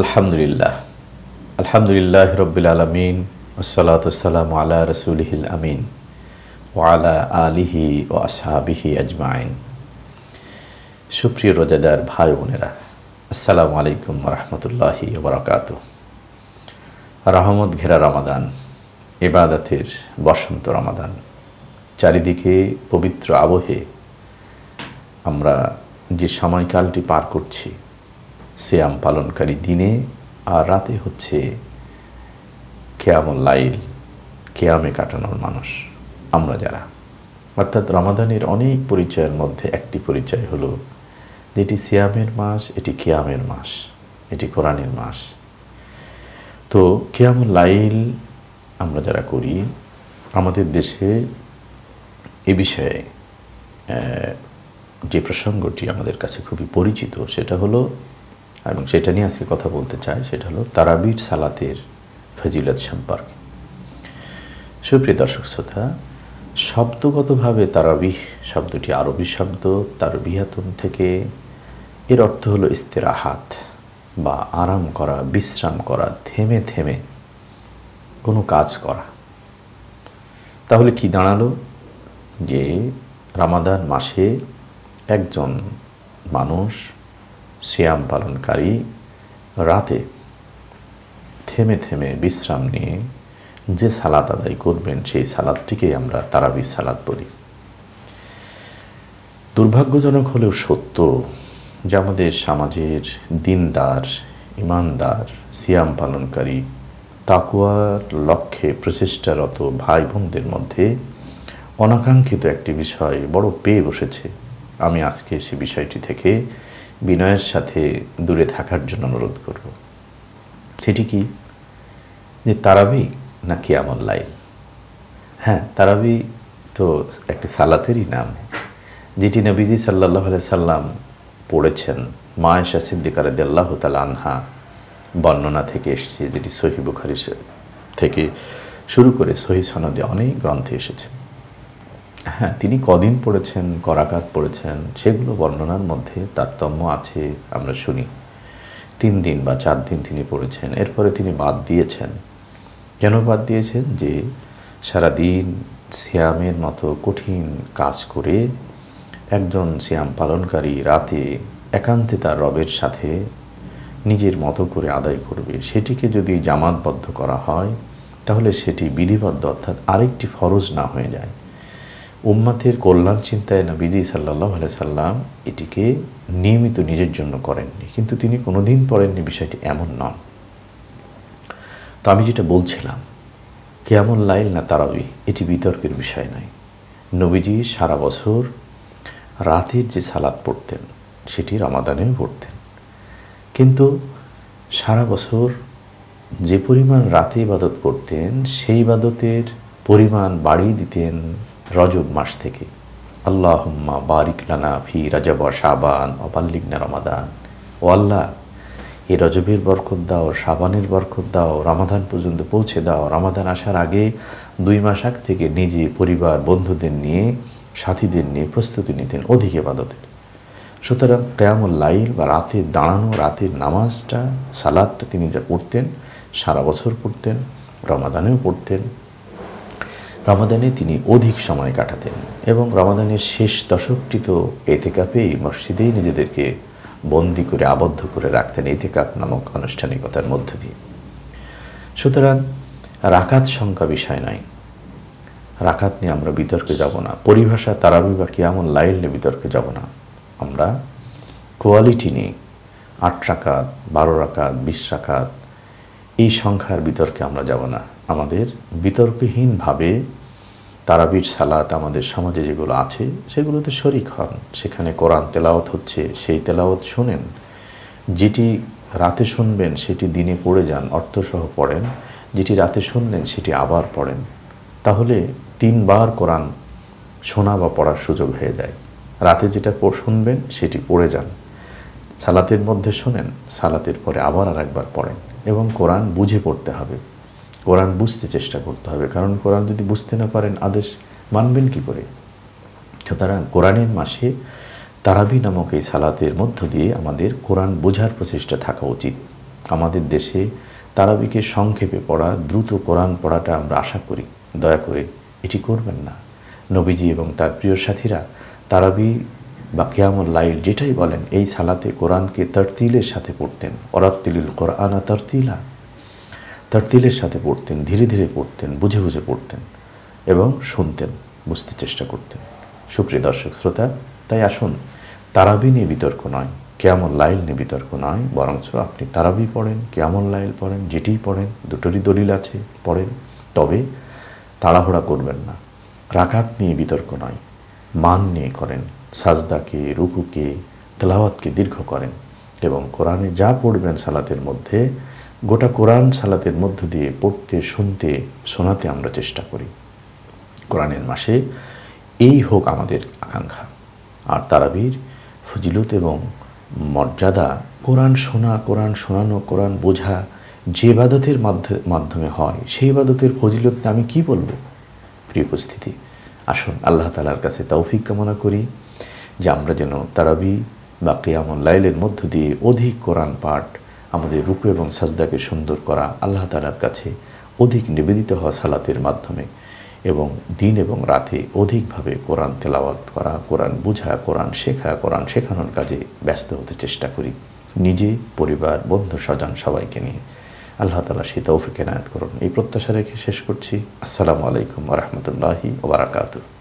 আলহামদুলিল্লাহ। আলহামদুলিল্লাহ রব্বিল আলমিন ওসলাতাম আলা রসুলহিল আমিন ওয়ালা আলিহি ও আসহাবিহি আজমাইন। সুপ্রিয় রোজাদার ভাই বোনেরা, আসসালামু আলাইকুম রহমতুল্লাহি বরকাত রহমত ঘেরা রমাদান এবাদাতের বসন্ত রমাদান। চারিদিকে পবিত্র আবহে আমরা যে সময়কালটি পার করছি সিয়াম পালনকারী দিনে আর রাতে হচ্ছে কেয়ামুল লাইল, কেয়ামে কাটানোর মানুষ, আমরা যারা। অর্থাৎ রমাদানের অনেক পরিচয়ের মধ্যে একটি পরিচয় হলো, যেটি সিয়ামের মাস, এটি কেয়ামের মাস, এটি কোরআনের মাস। তো কেয়ামুল লাইল আমরা যারা করি, আমাদের দেশে এ বিষয়ে যে প্রসঙ্গটি আমাদের কাছে খুবই পরিচিত, সেটা হলো এবং সেটা নিয়ে আজকে কথা বলতে চাই সেটা হলো তারাবির সালাতের ফজিলত সম্পর্কে। সুপ্রিয় দর্শক শ্রোতা, শব্দগতভাবে তারাবিহ শব্দটি আরবি শব্দ তারবিহাতুন থেকে এর অর্থ হলো ইস্তেরাহাত বা আরাম করা, বিশ্রাম করা, থেমে থেমে কোনো কাজ করা। তাহলে কি দাঁড়াল? যে রামাদান মাসে একজন মানুষ সিয়াম পালনকারী রাতে থেমে থেমে বিশ্রাম নিয়ে যে সালাদ আদায় করবেন, সেই সালাদটিকে আমরা তারাবি সালাদ বলি। দুর্ভাগ্যজনক হলেও সত্য যে আমাদের সমাজের দিনদার, ইমানদার, সিয়াম পালনকারী তাকুয়ার লক্ষ্যে প্রচেষ্টারত ভাই বোনদের মধ্যে অনাকাঙ্ক্ষিত একটি বিষয় বড় পেয়ে বসেছে। আমি আজকে সে বিষয়টি থেকে বিনয়ের সাথে দূরে থাকার জন্য অনুরোধ করব। সেটি কি? যে তারাবি না কিয়ামল লাইল? হ্যাঁ তারাবি তো একটি সালাতেরই নাম। যেটি নবীজি সাল্লাহ সাল্লাম পড়েছেন। মায়েশা সিদ্দিকার দেল্লাহ তাল আনহা বর্ণনা থেকে এসছে, যেটি সহি বুখারি থেকে শুরু করে সহি সনদে অনেক গ্রন্থে এসেছে। হ্যাঁ তিনি কদিন পড়েছেন, করাকাত পড়েছেন, সেগুলো বর্ণনার মধ্যে তারতম্য আছে আমরা শুনি। তিন দিন বা চার দিন তিনি পড়েছেন, এরপরে তিনি বাদ দিয়েছেন। কেন বাদ দিয়েছেন? যে সারাদিন সিয়ামের মতো কঠিন কাজ করে একজন সিয়াম পালনকারী রাতে একান্তে তার রবের সাথে নিজের মতো করে আদায় করবে। সেটিকে যদি জামাতবদ্ধ করা হয়, তাহলে সেটি বিধিবদ্ধ অর্থাৎ আরেকটি ফরজ না হয়ে যায়। উম্মাতের কল্যাণ চিন্তায় নবীজি সাল্লাহ সাল্লাম এটিকে নিয়মিত নিজের জন্য করেননি। কিন্তু তিনি কোনোদিন পড়েননি, বিষয়টি এমন নন। তো আমি যেটা বলছিলাম কেমন লাইল না তারাবি, এটি বিতর্কের বিষয় নয়। নবীজি সারা বছর রাতের যে সালাদ পড়তেন, সেটি রামাদানেও পড়তেন। কিন্তু সারা বছর যে পরিমাণ রাতে ইবাদত করতেন, সেই ইবাদতের পরিমাণ বাড়িয়ে দিতেন রজব মাস থেকে। আল্লাহম্মা বারিক লানা ফি রাজাব সাবান অপাল্লিগনা রমাদান। ও আল্লাহ এই রজবের বরকত দাও সাবানের বরকত দাও, রামাদান পর্যন্ত পৌঁছে দাও। রামাদান আসার আগে দুই মাস আগ থেকে নিজে, পরিবার, বন্ধুদের নিয়ে, সাথীদের নিয়ে প্রস্তুতি নিতেন অধিক এবাদতের সুতরাং কেয়ামুল লাইল বা রাতে দাঁড়ানো, রাতের নামাজটা, সালাদটা তিনি যা পড়তেন, সারা বছর পড়তেন, রমাদানেও পড়তেন রমাদানে তিনি অধিক সময় কাটাতেন এবং রমাদানের শেষ দশকটি তো এতেকাপেই মসজিদেই নিজেদেরকে বন্দি করে আবদ্ধ করে রাখতেন এতেকাপ নামক আনুষ্ঠানিকতার মধ্য দিয়ে। সুতরাং রাকাত সংখ্যা বিষয় নাই। রাকাত নিয়ে আমরা বিতর্কে যাব না। পরিভাষা তারাবি বা কিয়ামন লাইল নিয়ে বিতর্কে যাব না। আমরা কোয়ালিটি নিয়ে আট রাকাত, বারো রাকাত, বিশ রাকাত এই সংখ্যার বিতর্কে আমরা যাব না। আমাদের বিতর্কহীনভাবে তারাবির সালাত আমাদের সমাজে যেগুলো আছে, সেগুলোতে শরিক হন। সেখানে কোরআন তেলাওয়াত হচ্ছে, সেই তেলাওয়াত শোনেন। যেটি রাতে শুনবেন, সেটি দিনে পড়ে যান, অর্থসহ পড়েন। যেটি রাতে শুনলেন, সেটি আবার পড়েন। তাহলে তিনবার কোরআন শোনা বা পড়ার সুযোগ হয়ে যায়। রাতে যেটা শুনবেন, সেটি পড়ে যান। সালাতের মধ্যে শোনেন, সালাতের পরে আবার আর একবার পড়েন। এবং কোরআন বুঝে পড়তে হবে। কোরআন বুঝতে চেষ্টা করতে হবে। কারণ কোরআন যদি বুঝতে না পারেন, আদেশ মানবেন কি করে? সুতরাং কোরআনের মাসে তারাবি নামক এই সালাতের মধ্য দিয়ে আমাদের কোরআন বোঝার প্রচেষ্টা থাকা উচিত। আমাদের দেশে তারাবিকে সংক্ষেপে পড়া, দ্রুত কোরআন পড়াটা আমরা আশা করি। দয়া করে এটি করবেন না। নবীজি এবং তার প্রিয় সাথীরা তারাবি বা কেয়ামুল লাইল যেটাই বলেন, এই সালাতে কোরআনকে তরতিলের সাথে পড়তেন। অরাত্তিলিল কোরআনা তরতিলা। তরতিলের সাথে পড়তেন, ধীরে ধীরে পড়তেন, বুঝে বুঝে পড়তেন এবং শুনতেন, বুঝতে চেষ্টা করতেন। সুপ্রিয় দর্শক শ্রোতা, তাই আসুন, তারাবি নিয়ে বিতর্ক নয় কেমন লাইল নিয়ে বিতর্ক নয়, বরঞ্চ আপনি তারাবি পড়েন কেমন লাইল পড়েন যেটিই পড়েন, দুটোরই দলিল আছে, পড়েন। তবে তাড়াহুড়া করবেন না, রাকাত নিয়ে বিতর্ক নয়, মান নিয়ে করেন সাজদাকে রুকুকে তেলাওয়াতকে দীর্ঘ করেন এবং কোরআনে যা পড়বেন সালাতের মধ্যে, গোটা কোরআন সালাতের মধ্য দিয়ে পড়তে, শুনতে, শোনাতে আমরা চেষ্টা করি। কোরআনের মাসে এই হোক আমাদের আকাঙ্ক্ষা। আর তারাবির ফজিলত এবং মর্যাদা, কোরআন শোনা, কোরআন শোনানো, কোরআন বোঝা যে বাদতের মাধ্যমে হয়, সেই বাদতের ফজিলত আমি কি বলব? প্রিয় উপস্থিতি, আসুন আল্লাহ তালার কাছে তৌফিক কামনা করি। যে আমরা যেন তারাবি বা কেয়ামন লাইলের মধ্য দিয়ে অধিক কোরআন পাঠ আমাদের রূপ এবং সাজদাকে সুন্দর করা আল্লাহ তালার কাছে অধিক নিবেদিত হওয়া সালাতের মাধ্যমে এবং দিন এবং রাতে অধিকভাবে কোরআন তেলাওয়াত করা, কোরআন বুঝা, কোরআন শেখা, কোরআন শেখানোর কাজে ব্যস্ত হতে চেষ্টা করি। নিজে, পরিবার, বন্ধু, স্বজন সবাইকে নিয়ে। আল্লাহ তালা সে তৌফিক এনায়ত করুন। এই প্রত্যাশা রেখে শেষ করছি। আসসালামু আলাইকুম রহমতুল্লাহি ওবরাকাতু